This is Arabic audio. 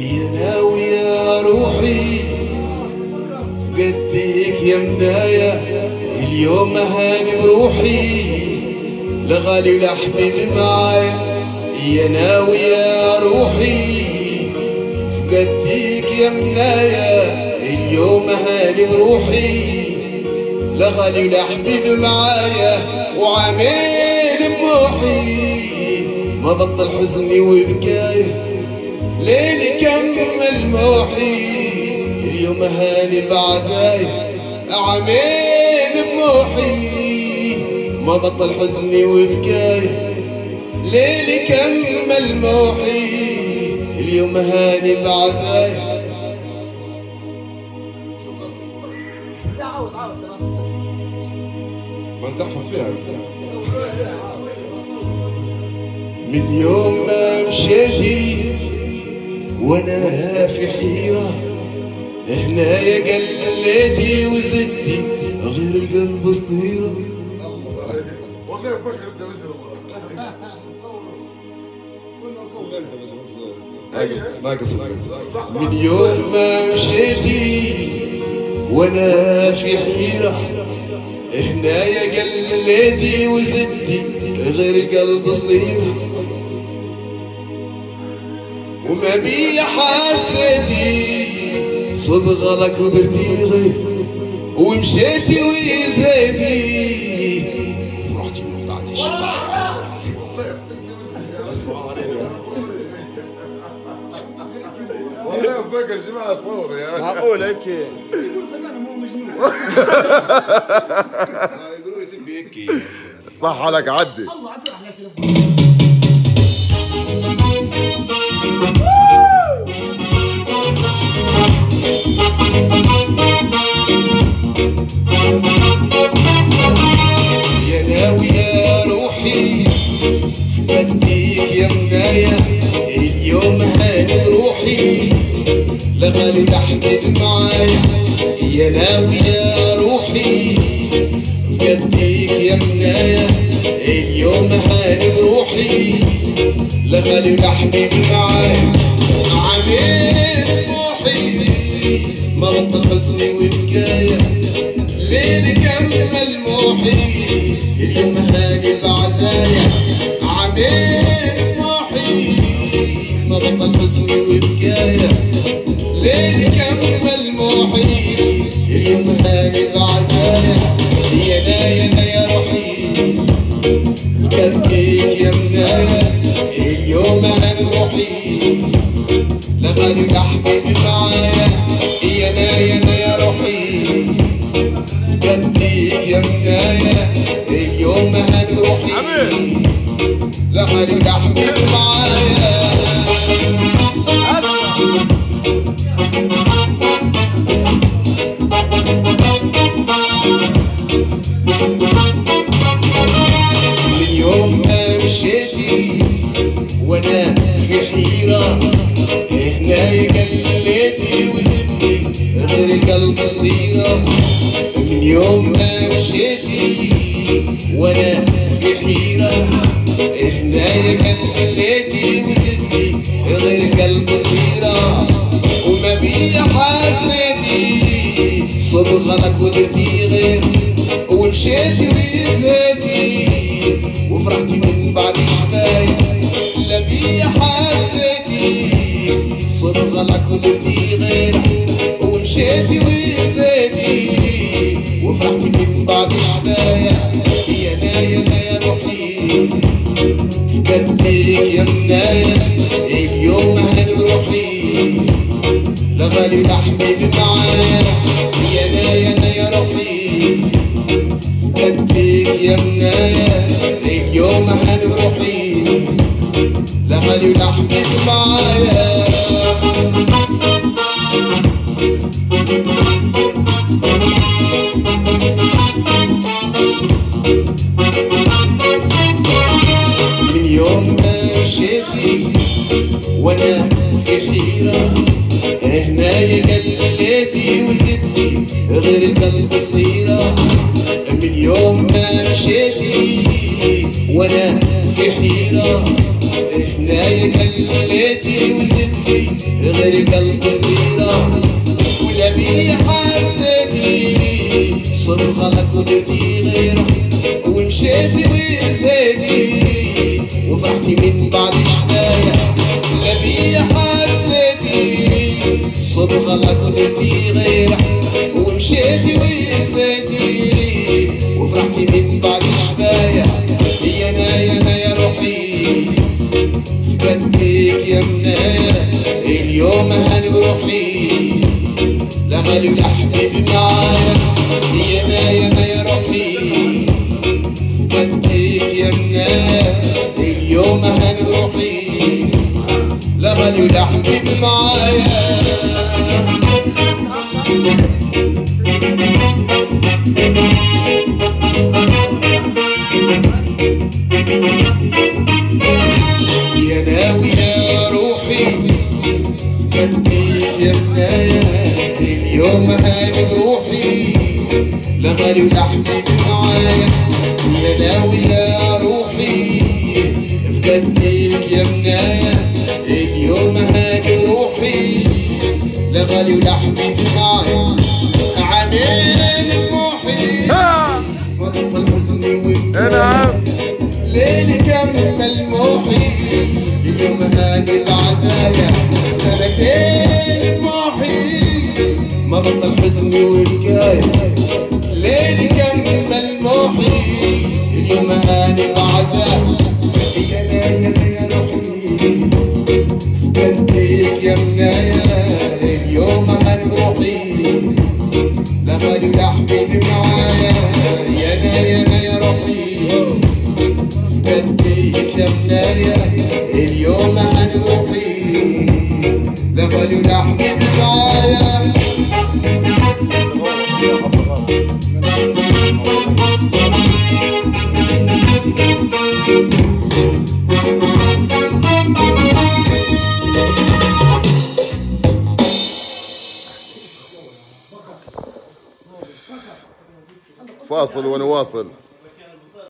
يا ناوي يا روحي. فقدتك يا منايا. اليوم هاني بروحي. لا غالي معايا. يا ناوي يا روحي. فقدتك يا منايا. اليوم هاني بروحي. لا غالي ولا حبيبي معايا. وعامل بروحي. ما بطل حزني وبكاية ليلي كمل موحي اليوم هاني بعزايا عامل بروحي ما بطل حزني وبكاية ليلي كمل موحي اليوم هاني عاود ما أنت أحفظ فيها. من يوم ما مشيتي وأنا في حيرة هنا يا قلتي وزدتي غير القلب صغيرة. والله بكر انت ناقص من يوم ما مشيتي وأنا في حيرة هنا يا قلتي وزدتي غير القلب صغيرة. وما بي حسيتي صبغلك ودرتي غير ومشيتي وزيتي فرحتي اسمعوا علينا والله بكر جماعة ثور يا معقول هيك؟ يقولوا لي تبي هيك صح عليك عدي يا ناوي يا روحي فديك يا منايا اليوم هاني بروحي. لا غالي لا حبيب معايا يا ناوي يا روحي فديك يا منايا اليوم هاني لا غالي ولا حبيب معايا عامل ما بطل حزني وبكايا ليل كمل موحي اليوم هاني بعزايا عامل ما بطل حزني وبكايا ليل كمل موحي اليوم هاني بعزايا يا نايا يا يا روحي فكرتك يا منايا اليوم هاني بروحي لا غالي ولا حبيبي معايا يا نايا يا روحي. جديك يا منايا اليوم هنروحي. لا غالي ولا حبيبي معايا من يوم ما مشيتي. وأنا في حيرة. هنا قلتي وزدتي غير القلب صغيرة. من يوم ما مشيتي وأنا في حيرة. هنا قلتي وزدتي غير القلب صغيرة. وما بي حسيتي صبغلك ودرتي غير. ومشيتي وزيتي صبغلك ودرتي غير ومشيتي وزيتي وفرحتي من بعد شفايا يا نايا يا روحي. فقدتك يا منايا اليوم هنروحي لا غالي معايا يا نايا يا روحي. فقدتك يا منايا اليوم هنروحي لا غالي ولا حبيبي معايا. من يوم ما مشيتي وأنا في حيرة. هنا قلتي وزدتي غير القلب صغيرة من يوم ما مشيتي وأنا في حيرة. هنايا كليتي وزدتي غير قلب صغيرة ولا بي حسيتي صرخة لك ودرتي غيره ومشيتي وزيتي وفرحتي من بعد شفايا لا بي حسيتي صرخة لك ودرتي غيره ومشيتي وزيتي وفرحتي من بعد لا غالي ولا حبيبي فكيت يا منايا اليوم هاني بروحي لا غالي ولا حبيبي معايا يا ناوي يا روحي. فكيت يا منايا اليوم هاني بروحي لا غالي ولا حبيبي معايا عامل طموحي وقت حزني والكلام نعم ليلي كمل موحي اليوم هاني العزايا سنتين طموحي ما بطل حزني وبكايا ليلي كمل موحي اليوم هاني العزايا يا نايا يا روحي فكرتك يا منايا اليوم هاني بروحي لا غالي ولا حبيبي معايا يا نايا يا روحي فديك يا منايا اليوم هنروحي لا غالي ولا فاصل ونواصل.